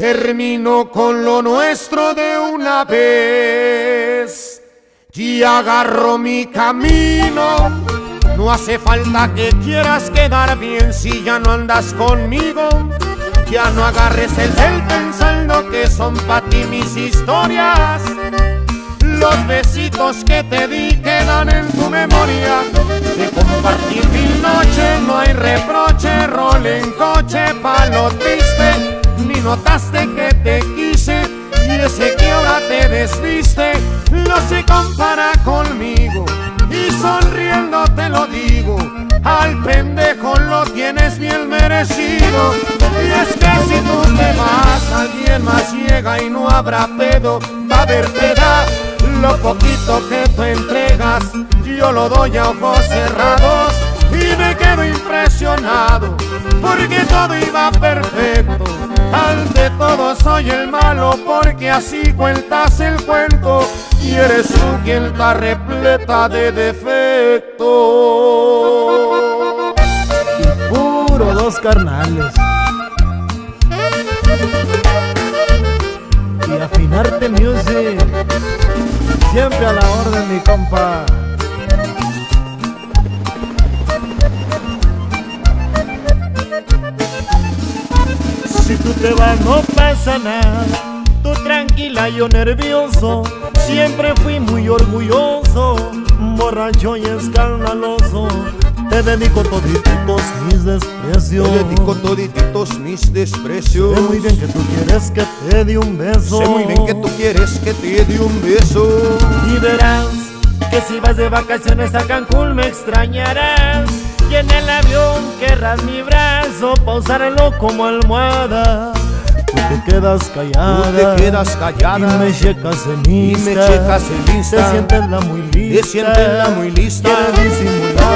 Termino con lo nuestro de una vez y agarro mi camino. No hace falta que quieras quedar bien si ya no andas conmigo. Ya no agarres el cel pensando que son para ti mis historias. Los besitos que te di quedan en tu memoria. De compartir mil noches no hay reproche, rol en coche, palo triste. Ni notaste que te quise y ese que ahora te desviste no se compara conmigo. Y sonriendo te lo digo, al pendejo lo tienes bien merecido. Y es que si tú te vas, alguien más llega y no habrá pedo, va a haber peda. Lo poquito que tú entregas, yo lo doy a ojos cerrados y me quedo impresionado porque todo iba perfecto. Ante todo soy el malo porque así cuentas el cuento y eres tú quien está repleta de defectos. Y puro dos carnales. Y afinarte music. Siempre a la orden, mi compa. Si tú te vas no pasa nada, tú tranquila yo nervioso, siempre fui muy orgulloso, borracho y escandaloso. Te dedico todititos mis desprecios. Te dedico todititos mis desprecios. Sé muy bien que tú quieres que te dé un beso. Sé muy bien que tú quieres que te dé un beso. Y verás que si vas de vacaciones a Cancún me extrañarás. Y en el avión querrás mi brazo, pausarlo como almohada. Tú te quedas callada, te quedas callada y me checas en y Insta. me checas en Insta. Te sientes la muy lista, Te sientes la muy lista.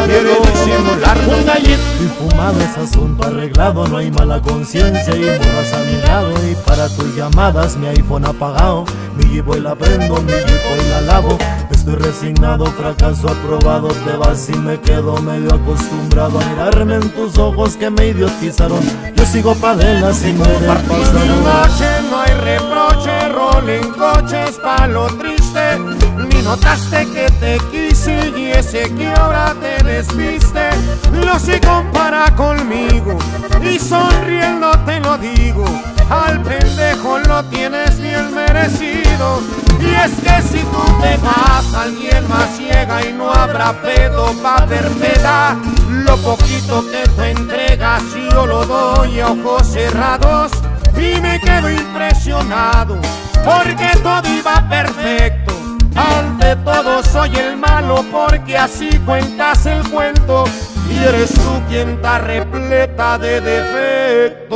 Quieres disimularlo. Un gallito y fumado es asunto arreglado, no hay mala conciencia y morras a mi lado. Y para tus llamadas mi iPhone apagado, mi Jeep la prendo, mi Jeep y la lavo. Estoy resignado, fracaso aprobado, te vas y me quedo medio acostumbrado a mirarme en tus ojos que me idiotizaron. Yo sigo pa' sin Compartir mil pasado. noches, no hay reproche, rol en coches, palo triste. Ni notaste que te quise y ese que ahora te desviste. No se compara conmigo y sonriendo te lo digo. Al pendejo lo tienes bien merecido. Y es que si tú te vas, alguien más llega y no habrá pedo, va a haber peda. Lo poquito que tú entregas, yo lo doy a ojos cerrados y me quedo impresionado porque todo iba perfecto. Ante todo soy el malo porque así cuentas el cuento y eres tú quien está repleta de defectos.